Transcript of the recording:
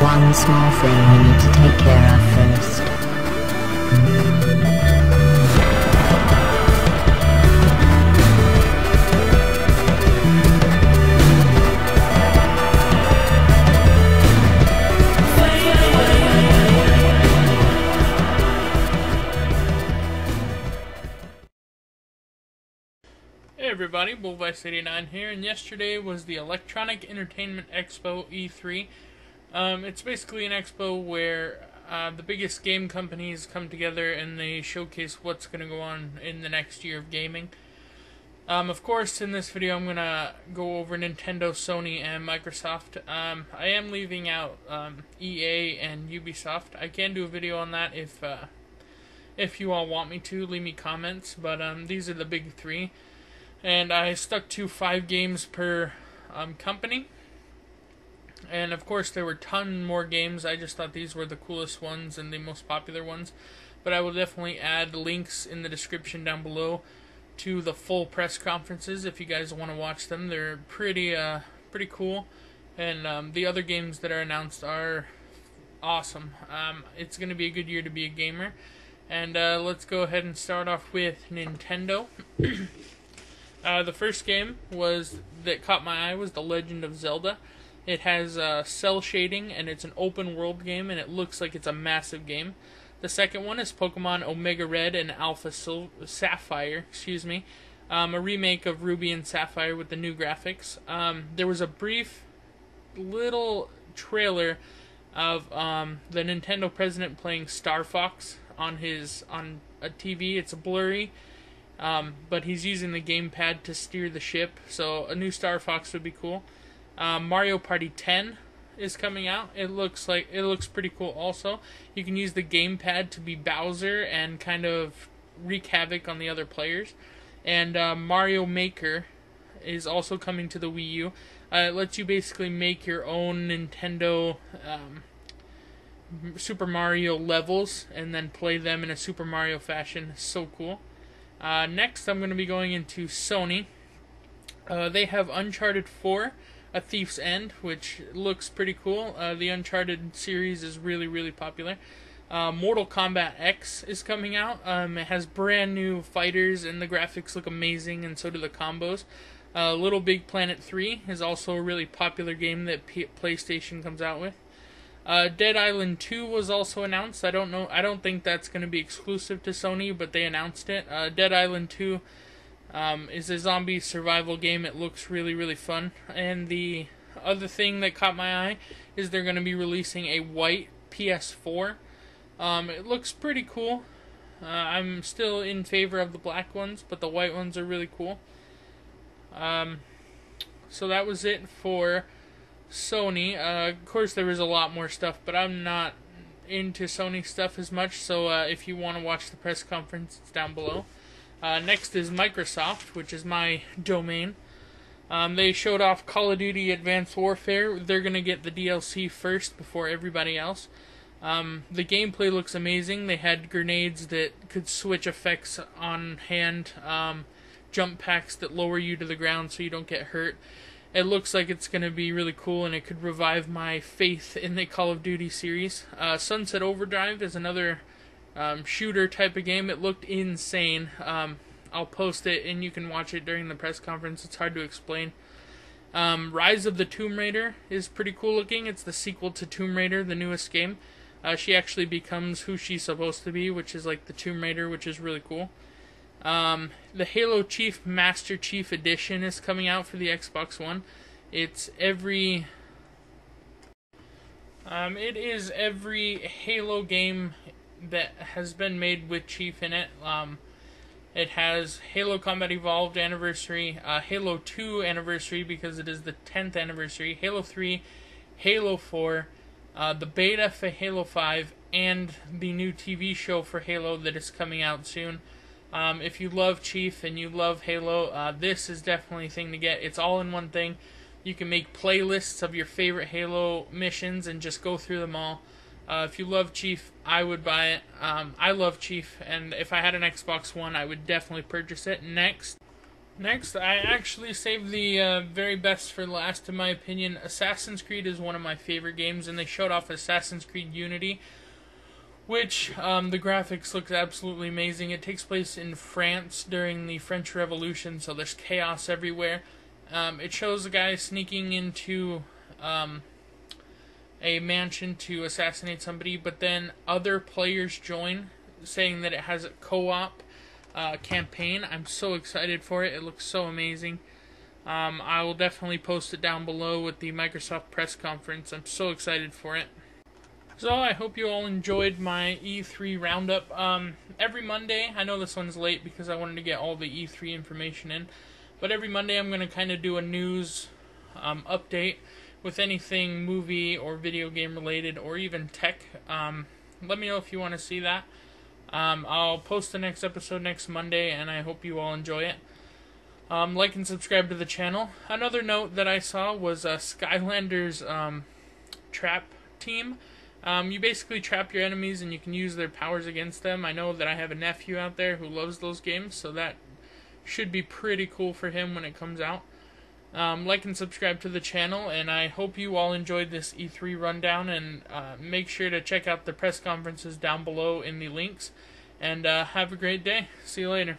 one small thing we need to take care of first. Hey everybody, Bullvice89 here, and yesterday was the Electronic Entertainment Expo E3. Um, it's basically an expo where uh, the biggest game companies come together and they showcase what's going to go on in the next year of gaming. Um, of course, in this video, I'm going to go over Nintendo, Sony, and Microsoft. Um, I am leaving out um, EA and Ubisoft. I can do a video on that if uh, if you all want me to. Leave me comments, but um, these are the big three and I stuck to five games per um, company. And of course, there were ton more games. I just thought these were the coolest ones and the most popular ones. But I will definitely add links in the description down below to the full press conferences if you guys want to watch them. They're pretty, uh, pretty cool. And um, the other games that are announced are awesome. Um, it's going to be a good year to be a gamer. And uh, let's go ahead and start off with Nintendo. Uh, the first game was that caught my eye was The Legend of Zelda. It has uh, cell shading and it's an open world game and it looks like it's a massive game. The second one is Pokemon Omega Red and Alpha Sil- Sapphire, excuse me, um, a remake of Ruby and Sapphire with the new graphics. Um, there was a brief little trailer of um, the Nintendo president playing Star Fox on his on a TV. It's blurry um, but he's using the gamepad to steer the ship, so a new Star Fox would be cool. Um, Mario Party 10 is coming out. It looks like it looks pretty cool. Also, you can use the gamepad to be Bowser and kind of wreak havoc on the other players. And uh, Mario Maker is also coming to the Wii U. Uh, it lets you basically make your own Nintendo um, Super Mario levels and then play them in a Super Mario fashion. So cool. Uh, next, I'm going to be going into Sony. Uh, they have Uncharted 4, A Thief's End, which looks pretty cool. Uh, the Uncharted series is really, really popular. Uh, Mortal Kombat X is coming out. Um, it has brand new fighters, and the graphics look amazing, and so do the combos. Uh, Little Big Planet 3 is also a really popular game that P- PlayStation comes out with. Uh, Dead Island 2 was also announced. I don't know. I don't think that's going to be exclusive to Sony, but they announced it. Uh, Dead Island 2 um, is a zombie survival game. It looks really, really fun. And the other thing that caught my eye is they're going to be releasing a white PS4. Um, it looks pretty cool. Uh, I'm still in favor of the black ones, but the white ones are really cool. Um, so that was it for Sony. Uh, of course, there was a lot more stuff, but I'm not into Sony stuff as much. So uh, if you want to watch the press conference, it's down below. Uh, next is Microsoft, which is my domain. Um, they showed off Call of Duty Advanced Warfare. They're gonna get the DLC first before everybody else. Um, the gameplay looks amazing. They had grenades that could switch effects on hand, um, jump packs that lower you to the ground so you don't get hurt it looks like it's going to be really cool and it could revive my faith in the Call of Duty series. Uh, Sunset Overdrive is another um, shooter type of game. It looked insane. Um, I'll post it and you can watch it during the press conference. It's hard to explain. Um, Rise of the Tomb Raider is pretty cool looking. It's the sequel to Tomb Raider, the newest game. Uh, she actually becomes who she's supposed to be, which is like the Tomb Raider, which is really cool. Um, the Halo Chief Master Chief Edition is coming out for the Xbox One. It's every. Um, it is every Halo game that has been made with Chief in it. Um, it has Halo Combat Evolved Anniversary, uh, Halo 2 Anniversary because it is the 10th anniversary, Halo 3, Halo 4, uh, the beta for Halo 5, and the new TV show for Halo that is coming out soon. Um, if you love Chief and you love Halo, uh, this is definitely a thing to get. It's all in one thing. You can make playlists of your favorite Halo missions and just go through them all. Uh, if you love Chief, I would buy it. Um, I love Chief, and if I had an Xbox One, I would definitely purchase it. Next, Next, I actually saved the uh, very best for last, in my opinion. Assassin's Creed is one of my favorite games, and they showed off Assassin's Creed Unity, which um, the graphics look absolutely amazing. It takes place in France during the French Revolution, so there's chaos everywhere. Um, it shows a guy sneaking into um, a mansion to assassinate somebody, but then other players join, saying that it has a co op uh, campaign. I'm so excited for it. It looks so amazing. Um, I will definitely post it down below with the Microsoft press conference. I'm so excited for it. So I hope you all enjoyed my E3 roundup. Um, every Monday, I know this one's late because I wanted to get all the E3 information in, but every Monday I'm going to kind of do a news um, update with anything movie or video game related or even tech. Um, let me know if you want to see that. Um, I'll post the next episode next Monday, and I hope you all enjoy it. Um, like and subscribe to the channel. Another note that I saw was uh, Skylanders um, trap team. Um, you basically trap your enemies and you can use their powers against them. I know that I have a nephew out there who loves those games, so that should be pretty cool for him when it comes out. Um, like and subscribe to the channel, and I hope you all enjoyed this E3 rundown. And uh, make sure to check out the press conferences down below in the links. And uh, have a great day. See you later.